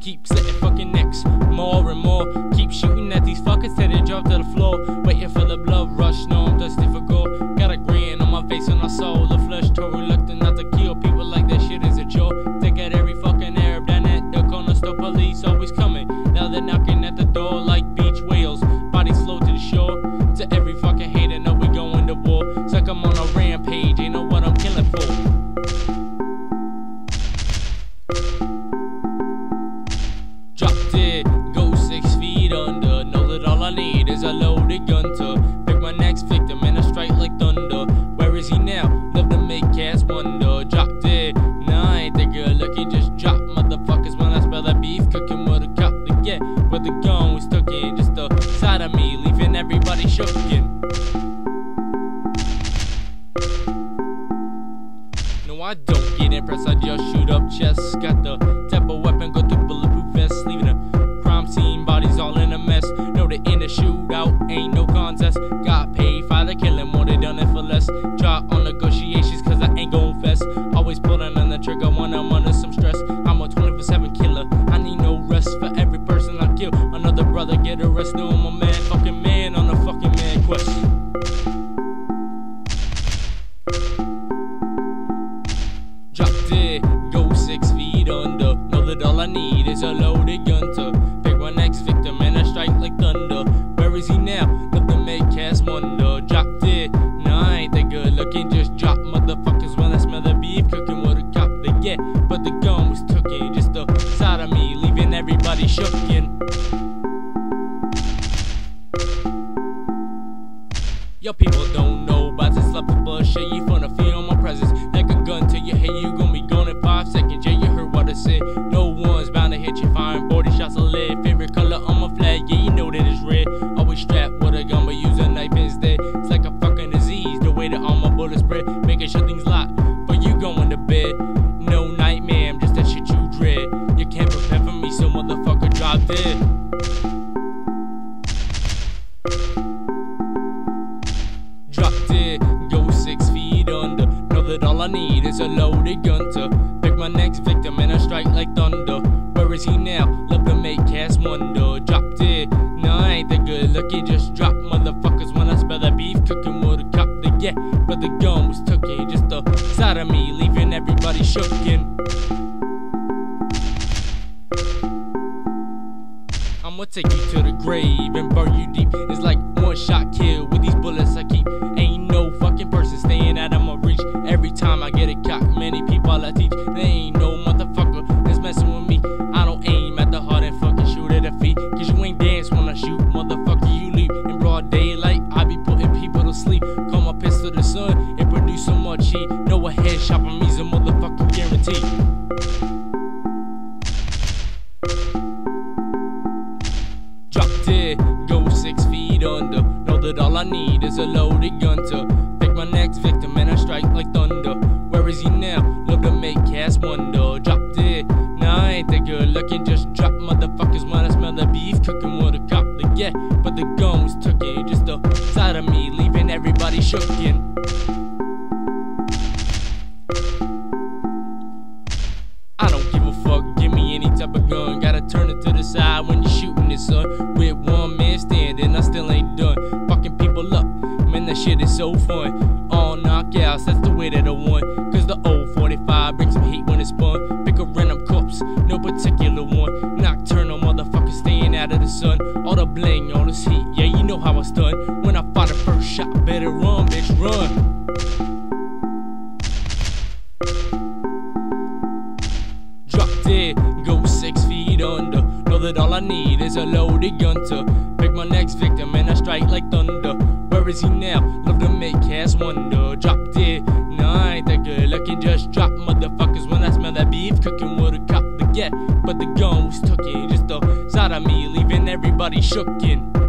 Keep setting fucking necks more and more. Keep shooting at these fuckers till they drop to the floor. A loaded gun to pick my next victim and a strike like thunder. Where is he now? Love to make cats wonder. Drop dead, nah, I ain't that good looking. Just drop motherfuckers when I smell that beef cooking with a cop to get. But the gun was stuck in just the side of me, leaving everybody shooken. No, I don't get impressed, I just shoot up chests. Got the type of weapon, go through bulletproof vests, leaving a crime scene, bodies all in a mess. No, the in the shootout ain't Got paid for the killing, more they done it for less. Try on negotiations, cause I ain't gon' fess. Always pulling on the trigger when I'm under some stress. I'm a 24 7 killer, I need no rest for every person I kill. Another brother get arrested, I'm a man, fucking man on a fucking man quest. Drop dead, go six feet under. Know that all I need is a But the gun was tooken, just the side of me, leaving everybody shooken. Your people don't know about this for bullshit. You motherfucker drop dead. Drop dead, go six feet under. Know that all I need is a loaded gun to pick my next victim and a strike like thunder. Where is he now? Love to make cats wonder. Drop dead, no, I ain't that good looking. Just drop motherfuckers when I smell that beef cooking with a cop get. But the gun was tooken, just the side of me, leaving everybody shooken. Take you to the grave and burn you deep. It's like I need is a loaded gun to pick my next victim and I strike like thunder. Where is he now? Love to make cast wonder. Drop dead, nah, I ain't that good looking. Just drop motherfuckers when I smell the beef cooking with a cop to get. But the gun was tooken, just the side of me, leaving everybody shooken. Shit is so fun. All knockouts, that's the way that I won. Cause the old 45 brings some heat when it's spun. Pick a random corpse, no particular one. Nocturnal motherfucker staying out of the sun. All the bling, all this heat, yeah, you know how I stun. When I fire the first shot, better run, bitch, run. Drop dead, go six feet under. Know that all I need is a loaded gun to pick my next victim and I strike like thunder. Where is he now? Love to make cats wonder. Drop dead, nah, I ain't that good looking. Just drop motherfuckers when I smell that beef cooking with a cop to get. But the gun was tooken, just the side of me, leaving everybody shooken.